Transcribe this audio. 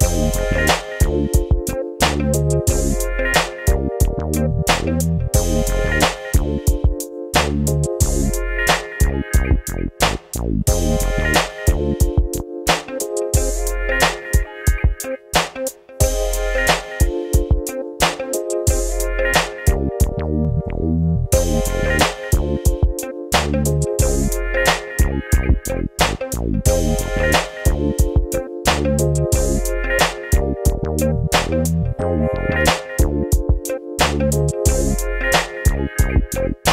Bye. Thank you.